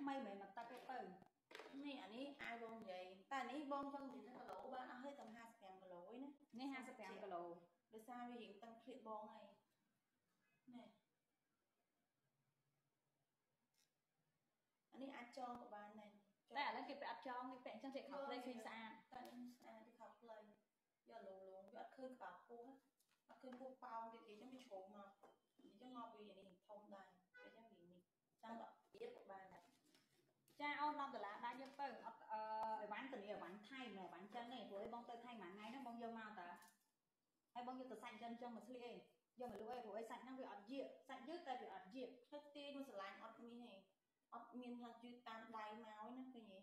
ថ្មីមិនមកទឹកទេទៅនេះអានេះអាយបងនិយាយតែអានេះបងចង់និយាយថាគីឡូបានអស់ហើយតែ55គីឡូឯណានេះ55គីឡូដោយសារវារៀងតឹងភ្លៀកបងហើយនេះអានេះអាចចងក៏បានដែរតែឥឡូវគេពាក់អត់ចងគេពាក់អញ្ចឹងគេខោផ្លេឃើញស្អាតតែនេះស្អាតគេខោផ្លេយកលងលងវាអត់ឃើញក្បាលពោះអត់ឃើញពោះប៉ោងទៀតគេអញ្ចឹងវាជ្រុំមក ចាអូន10ដុល្លារដាក់យកទៅអត់អឺអីវ៉ាន់ទៅនេះអីវ៉ាន់ថៃមិនអីវ៉ាន់ចិនទេព្រោះឯងបងទៅថៃមួយថ្ងៃហ្នឹងបងយកមកតើហើយបងយកទៅសាច់ចិនចឹងមកស្លៀកឯងយកមកលក់ឯងព្រោះឯងសាច់ហ្នឹងវាអត់យៀកសាច់យឺតតែវាអត់យៀកផ្លឹកទាញមួយស្រឡាញ់អត់មានទេអត់មានថាយឺតតាមដៃមកឯណាឃើញទេ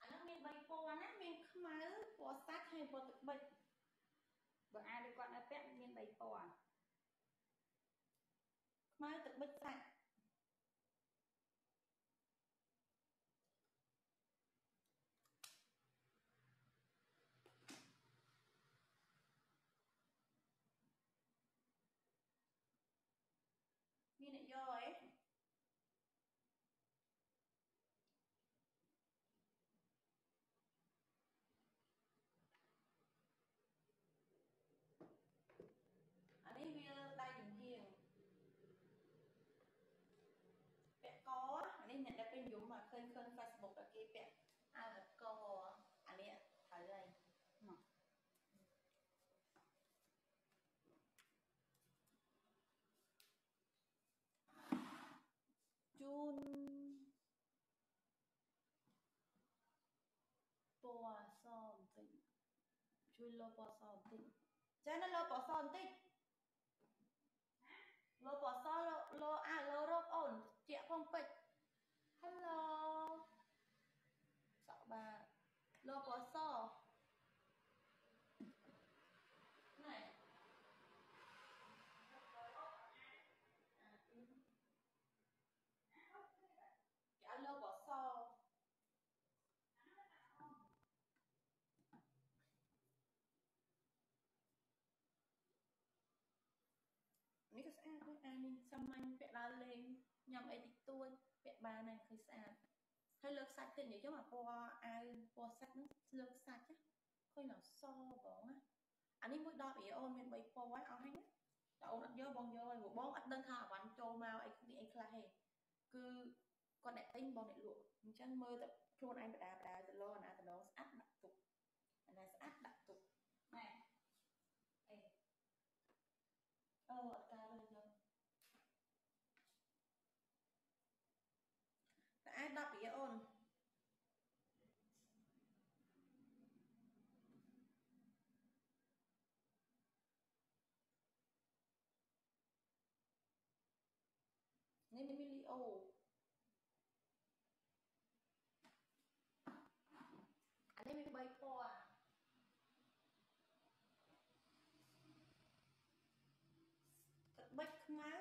អាហ្នឹងមាន3ពណ៌ណាមានខ្មៅពណ៌សាច់ហើយពណ៌ទឹកបិចបើអាដូចគាត់នៅពាក់មាន3ពណ៌ ខ្មៅទឹកបិចសាច់មានអ្នកយកអីអានេះវាដៃជំហៀងពាក់កអា នេះអ្នកដែលពេញនិយមមកឃើញឃើញ Facebook តែគេពាក់អាវកអានេះត្រូវហើយមកជូនពណ៌សបន្តិចជួយលោពណ៌សបន្តិចចាណាលោពណ៌សបន្តិចលោពណ៌សលោអាលោរោបអូនជាផងពេជ្រ Hello សក់បាលោពណ៌សណែឲ្យលើពណ៌សនេះក៏ស្អាតដែរអានេះសាមញ្ញពាក់ដើរលេងញ៉ាំអីតិចតួចពាក់បានដែរឃើញស្អាតហើយលើកសាច់ទៀតនិយាយមកពណ៌អាវពណ៌សាច់ហ្នឹងលើកសាច់ឃើញដល់សបងណាអានេះមួយ10រៀលអូនមាន3ពណ៌ហើយអស់ហើយណាតែអូនអត់យកបងយកហើយបងអត់ដឹងថាអវ៉ាន់ចូលមកអីនេះអីខ្លះទេគឺគាត់អ្នកទិញបងអ្នកលក់អញ្ចឹងមើលទៅខ្លួនឯងបដាបដាទៅលោអាណាតំណងស្អាតដាក់ទុកអាណាស្អាតដាក់ទុកណែអេអូអត់ការលើយើងតែអាច10រៀលអូននេះមីលី អូអានេះមាន3ពណ៌ទឹកបិចខ្មៅ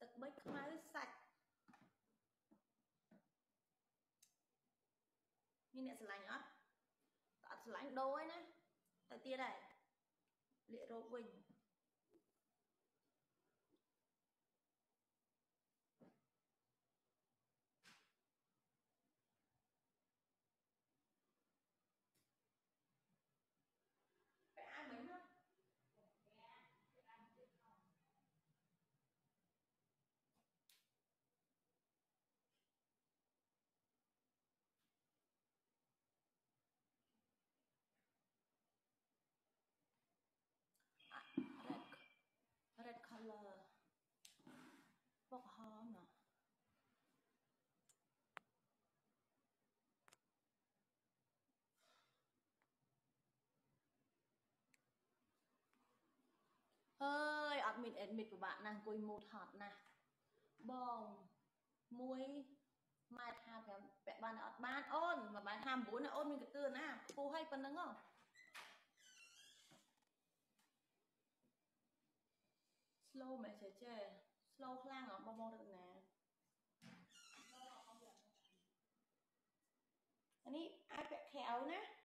ទឹកបិចខ្មៅសាច់មានអ្នកស្រឡាញ់អត់អត់ស្រឡាញ់ដូរឯណាទៅទៀតហើយ លាករោគវិញ red color ពណ៌ហមណាអើយអត់មាន admit ពិបាកណាស់អង្គុយ mood hot ណាស់បងមួយម៉ែ55ពាក់បានអត់បានអូន1ម៉ែ59ណាអូនមានកន្ទឿណាខ្ពស់ហើយប៉ុណ្្នឹងហ៎ slow មែនចេះចេះ slow ខ្លាំងហ៎បងបងរកណាអានេះអាចពាក់ខែវណា